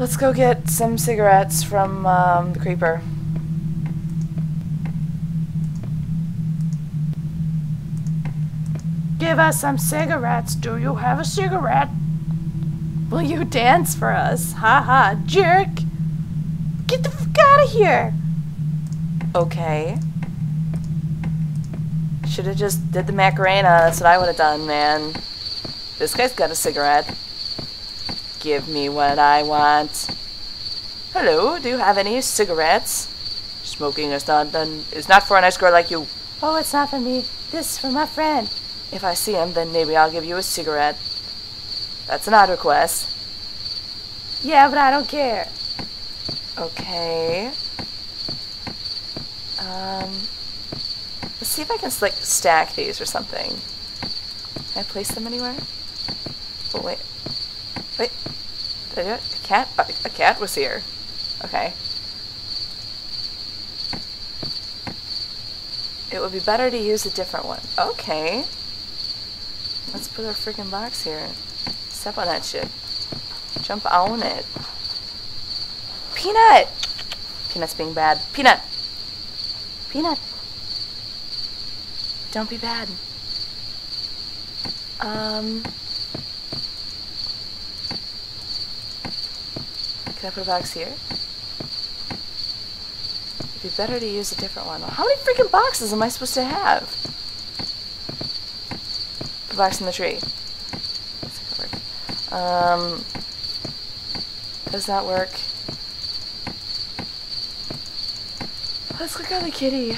Let's go get some cigarettes from um, the creeper. Give us some cigarettes. Do you have a cigarette? Will you dance for us? Ha ha, jerk! Get the fuck out of here! Okay. Should have just did the Macarena. That's what I would have done, man. This guy's got a cigarette. Give me what I want. Hello, do you have any cigarettes? Smoking is not done is not for a nice girl like you. Oh, it's not for me. This is for my friend. If I see him, then maybe I'll give you a cigarette. That's an odd request. Yeah, but I don't care. Okay. Um, let's see if I can like stack these or something. Can I place them anywhere? Oh wait, wait. A cat? A, a cat was here. Okay. It would be better to use a different one. Okay. Let's put our freaking box here. Step on that shit. Jump on it. Peanut! Peanut's being bad. Peanut! Peanut! Don't be bad. Um... Can I put a box here? It'd be better to use a different one. How many freaking boxes am I supposed to have? Put a box in the tree. Um, does that work? Let's look at the kitty.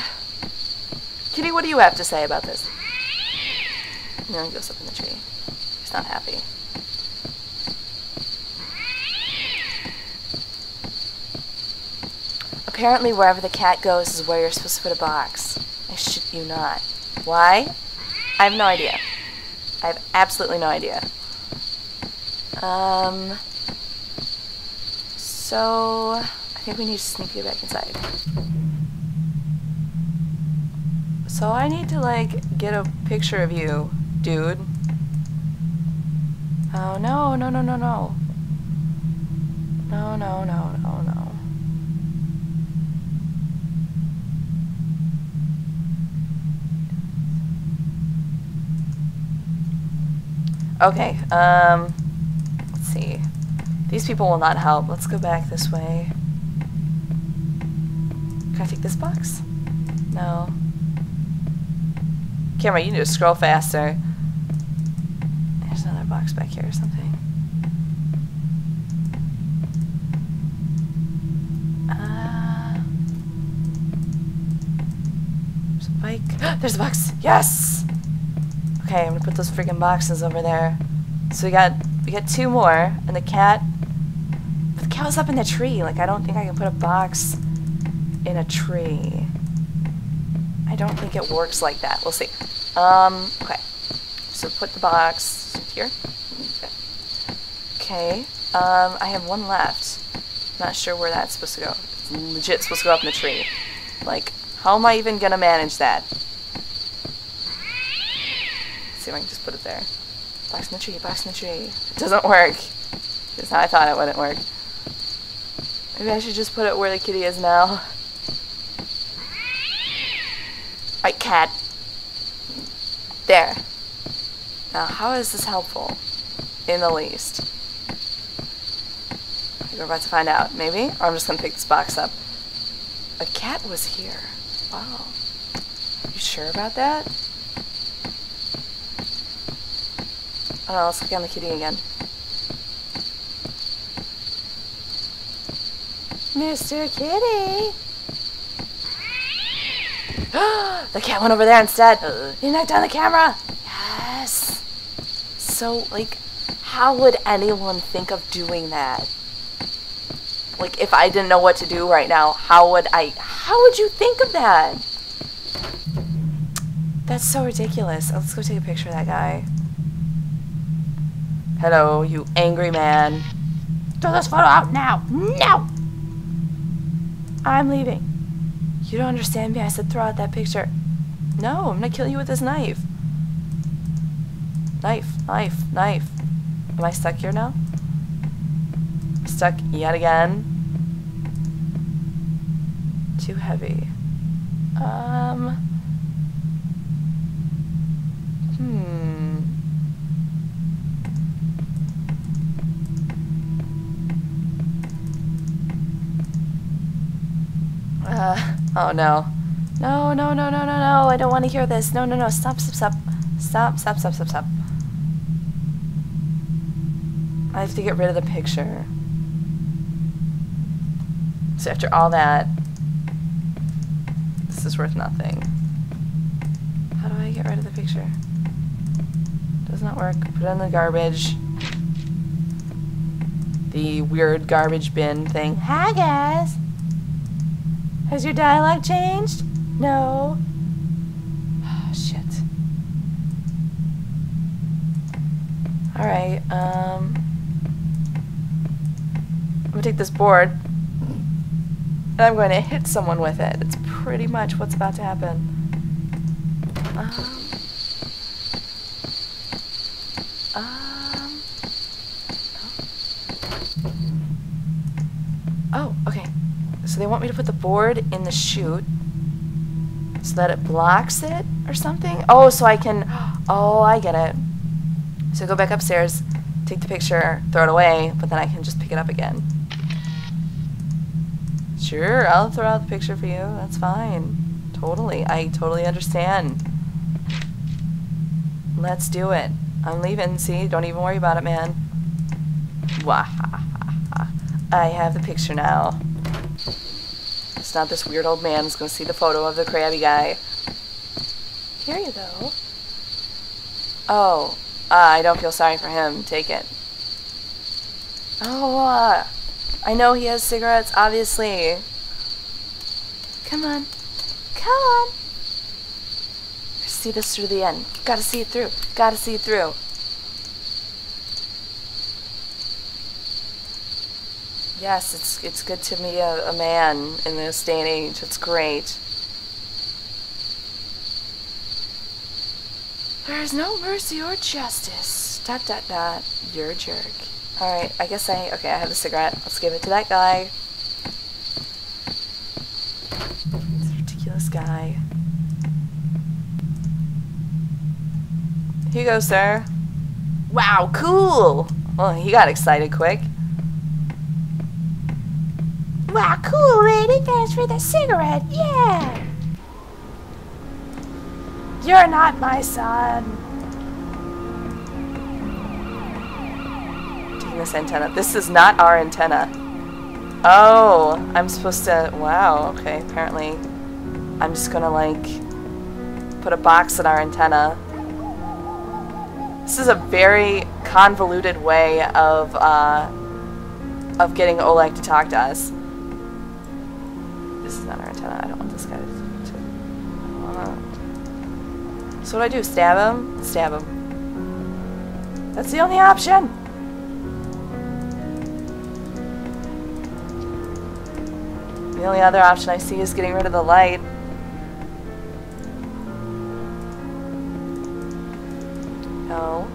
Kitty, what do you have to say about this? No, he goes up in the tree. He's not happy. Apparently wherever the cat goes is where you're supposed to put a box. I shit you not. Why? I have no idea. I have absolutely no idea. Um, so, I think we need to sneak you back inside. So I need to, like, get a picture of you, dude. Oh, no, no, no, no, no. No, no, no, no, no. Okay, um, let's see. These people will not help. Let's go back this way. Can I take this box? No. Camera, you need to scroll faster. There's another box back here or something. Uh, there's a bike. There's a box. Yes! Okay, I'm gonna put those freaking boxes over there. So we got we got two more, and the cat. But the cat was up in the tree. Like I don't think I can put a box in a tree. I don't think it works like that. We'll see. Um. Okay. So put the box here. Okay. Um. I have one left. Not sure where that's supposed to go. It's legit supposed to go up in the tree. Like, how am I even gonna manage that? See if I can just put it there. Box in the tree, box in the tree. It doesn't work. Just how I thought it wouldn't work. Maybe I should just put it where the kitty is now. Right, cat. There. Now, how is this helpful? In the least. We're about to find out. Maybe? Or I'm just to pick this box up. A cat was here. Wow. You sure about that? Oh, let's click on the kitty again. Mr. Kitty! the cat went over there instead. You knocked down the camera! Yes! So, like, how would anyone think of doing that? Like, if I didn't know what to do right now, how would I... How would you think of that? That's so ridiculous. Let's go take a picture of that guy. Hello, you angry man. Throw this photo out now. No! I'm leaving. You don't understand me. I said throw out that picture. No, I'm gonna kill you with this knife. Knife, knife, knife. Am I stuck here now? Stuck stuck yet again. Too heavy. Um. Hmm. Uh, oh no. No, no, no, no, no, no. I don't want to hear this. No, no, no. Stop, stop, stop. Stop, stop, stop, stop, stop. I have to get rid of the picture. So after all that, this is worth nothing. How do I get rid of the picture? Does not work. Put it in the garbage. The weird garbage bin thing. Hi guys! Has your dialogue changed? No. Oh, shit. Alright, um... I'm gonna take this board and I'm going to hit someone with it. It's pretty much what's about to happen. Um... Um... Oh, okay. So they want me to put the board in the chute so that it blocks it or something? Oh, so I can... Oh, I get it. So go back upstairs, take the picture, throw it away, but then I can just pick it up again. Sure, I'll throw out the picture for you. That's fine. Totally. I totally understand. Let's do it. I'm leaving, see? Don't even worry about it, man. Wahahaha. I have the picture now. It's not this weird old man who's going to see the photo of the crabby guy. Here you go. Oh, uh, I don't feel sorry for him. Take it. Oh, uh, I know he has cigarettes, obviously. Come on. Come on. See this through the end. Gotta see it through. Gotta see it through. Yes, it's it's good to be a, a man in this day and age. It's great. There is no mercy or justice. Dot dot dot. You're a jerk. Alright, I guess I... Okay, I have a cigarette. Let's give it to that guy. This ridiculous guy. Here you go, sir. Wow, cool! Well, he got excited quick. Wow, cool, lady. Thanks for the cigarette. Yeah! You're not my son. Taking this antenna. This is not our antenna. Oh, I'm supposed to... Wow, okay. Apparently, I'm just gonna, like, put a box in our antenna. This is a very convoluted way of, uh, of getting Oleh to talk to us. This is antenna. I don't want this guy to so what do I do? Stab him? Stab him. That's the only option! The only other option I see is getting rid of the light. No.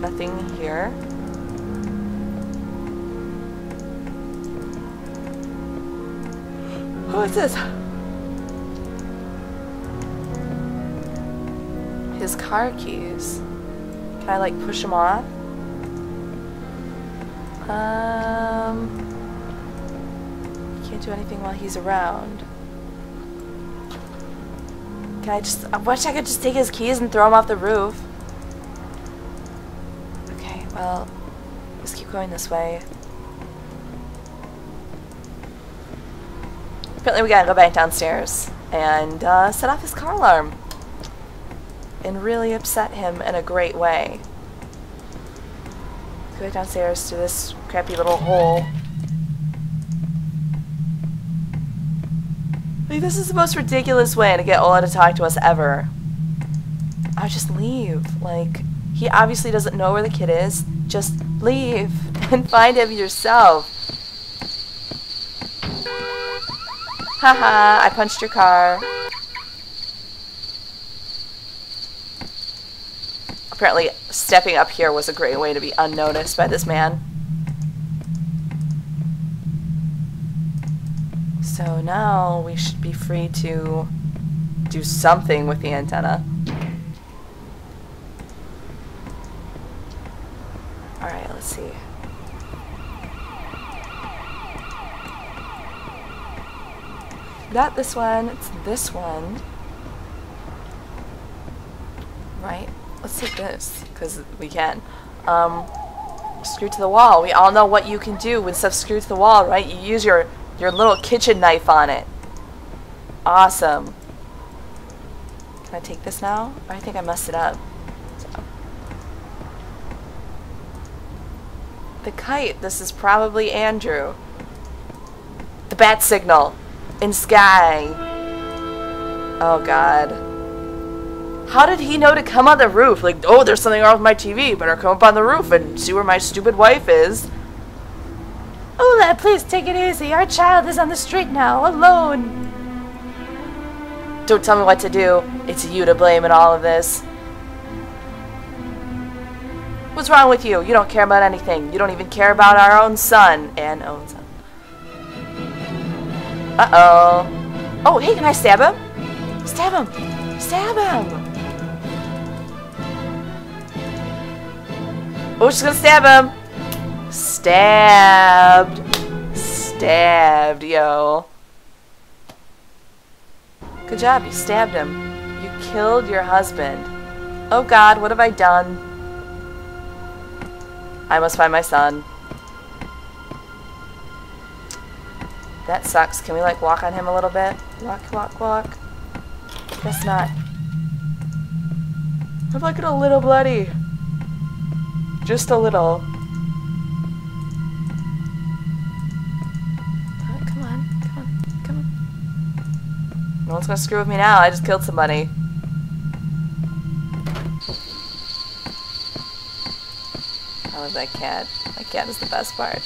Nothing here. Who is this? His car keys. Can I like push him off? Um, can't do anything while he's around. Can I just, I wish I could just take his keys and throw him off the roof. Okay, well, let's keep going this way. Apparently we gotta go back downstairs and uh, set off his car alarm. And really upset him in a great way. Go downstairs to this crappy little hole. Like, this is the most ridiculous way to get Oleh to talk to us ever. I just leave. Like, he obviously doesn't know where the kid is. Just leave and find him yourself. Haha, I punched your car. Apparently, stepping up here was a great way to be unnoticed by this man. So now we should be free to do something with the antenna. Alright, let's see. Not this one, it's this one. Right? Let's take this, because we can. Um, screw to the wall. We all know what you can do with stuff screwed to the wall, right? You use your, your little kitchen knife on it. Awesome. Can I take this now? I think I messed it up. The kite. This is probably Andrew. The bat signal. In sky. Oh god. How did he know to come on the roof? Like, oh, there's something wrong with my TV. Better come up on the roof and see where my stupid wife is. Oh, Oleh, please take it easy. Our child is on the street now, alone. Don't tell me what to do. It's you to blame in all of this. What's wrong with you? You don't care about anything. You don't even care about our own son. And own son. Uh-oh. Oh, hey, can I stab him? Stab him. Stab him. Oh, she's gonna stab him. Stabbed. Stabbed, yo. Good job, you stabbed him. You killed your husband. Oh god, what have I done? I must find my son. That sucks. Can we like walk on him a little bit? Walk, walk, walk. Guess not. I'm looking a little bloody. Just a little. Oh, come on, come on, come on. No one's gonna screw with me now. I just killed somebody. I love that cat. That cat is the best part.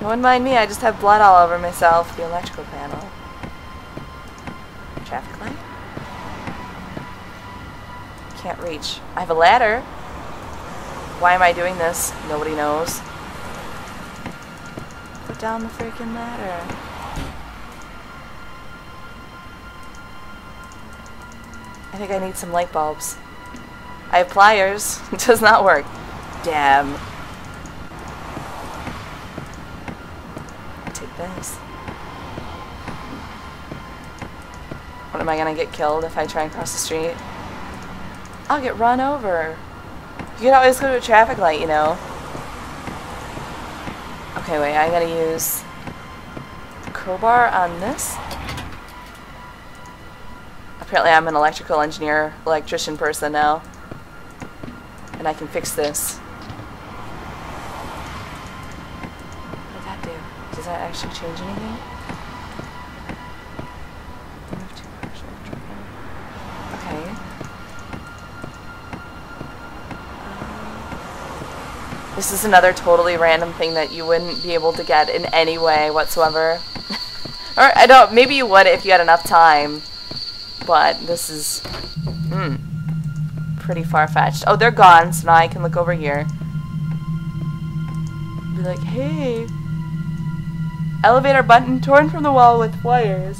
One mind me, I just have blood all over myself. The electrical panel. Traffic light? Can't reach. I have a ladder. Why am I doing this? Nobody knows. Put down the freaking ladder. I think I need some light bulbs. I have pliers. It does not work. Damn. I gonna get killed if I try and cross the street? I'll get run over. You can always go to a traffic light, you know. Okay, wait, I gotta use the crowbar on this. Apparently I'm an electrical engineer, electrician person now. And I can fix this. What did that do? Does that actually change anything? This is another totally random thing that you wouldn't be able to get in any way whatsoever. or I don't, maybe you would if you had enough time. But this is, hmm, pretty far-fetched. Oh, they're gone, so now I can look over here. Be like, hey, elevator button torn from the wall with wires.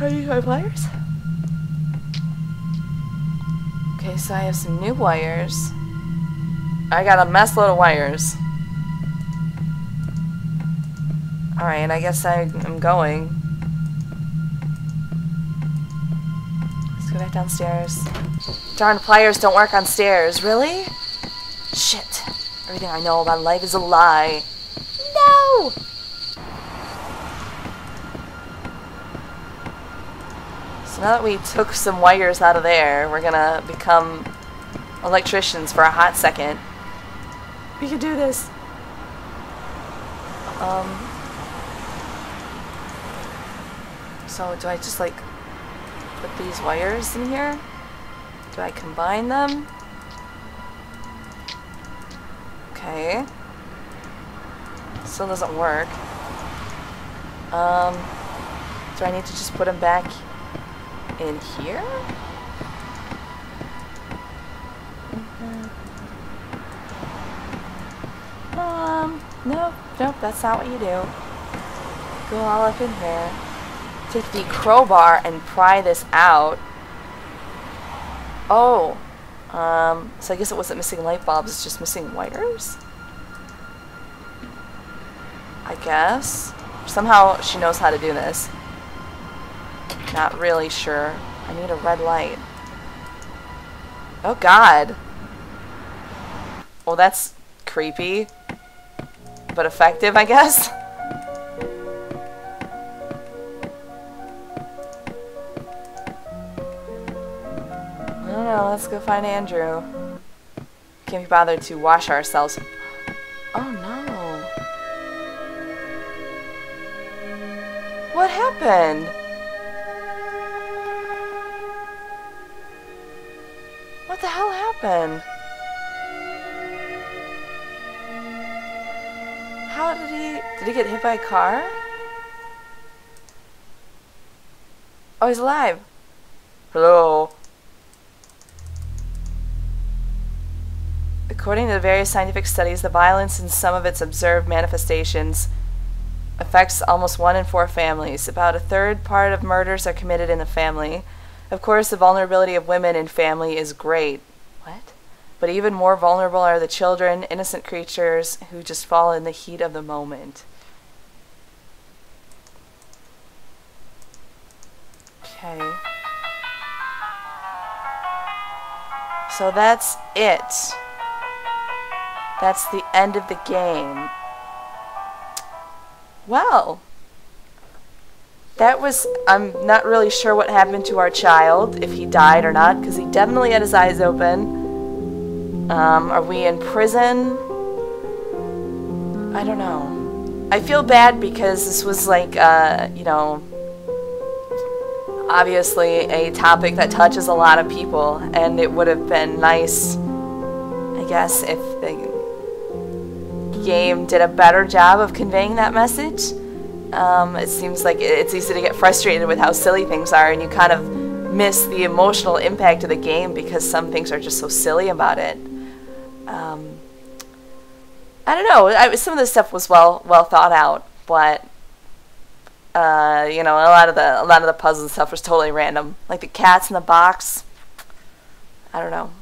How do you have wires? Okay, so I have some new wires. I got a mess load of wires. Alright, and I guess I, I'm going. Let's go back downstairs. Darn pliers don't work on stairs. Really? Shit. Everything I know about life is a lie. No! So now that we took some wires out of there, we're gonna become electricians for a hot second. We can do this. Um. So do I just like put these wires in here? Do I combine them? Okay. Still doesn't work. Um, do I need to just put them back in here? No, nope, that's not what you do. Go all up in here. Take the crowbar and pry this out. Oh. Um, so I guess it wasn't missing light bulbs, it's just missing wires? I guess. Somehow she knows how to do this. Not really sure. I need a red light. Oh god. Well, that's creepy. But effective, I guess? I don't know, let's go find Andrew. Can't be bothered to wash ourselves. Oh no. What happened? What the hell happened? How did he... Did he get hit by a car? Oh, he's alive. Hello. According to various scientific studies, the violence in some of its observed manifestations affects almost one in four families. About a third part of murders are committed in the family. Of course, the vulnerability of women in family is great. What? But even more vulnerable are the children, innocent creatures who just fall in the heat of the moment. Okay. So that's it. That's the end of the game. Well, that was, I'm not really sure what happened to our child, if he died or not, because he definitely had his eyes open. Um, are we in prison? I don't know. I feel bad because this was like, uh, you know, obviously a topic that touches a lot of people, and it would have been nice, I guess, if the game did a better job of conveying that message. Um, it seems like it's easy to get frustrated with how silly things are, and you kind of miss the emotional impact of the game because some things are just so silly about it. Um, I don't know. I, some of the stuff was well well thought out, but uh, you know, a lot of the a lot of the puzzle stuff was totally random. Like the cats in the box. I don't know.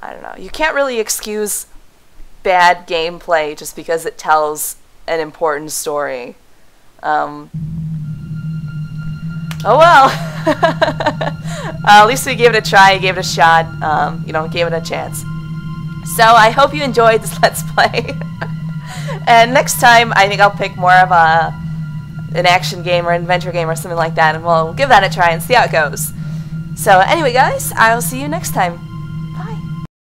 I don't know. You can't really excuse bad gameplay just because it tells an important story. Um, oh well. uh, at least we gave it a try, gave it a shot, um, you know, gave it a chance. So I hope you enjoyed this Let's Play. and next time, I think I'll pick more of a an action game or an adventure game or something like that, and we'll give that a try and see how it goes. So anyway, guys, I'll see you next time.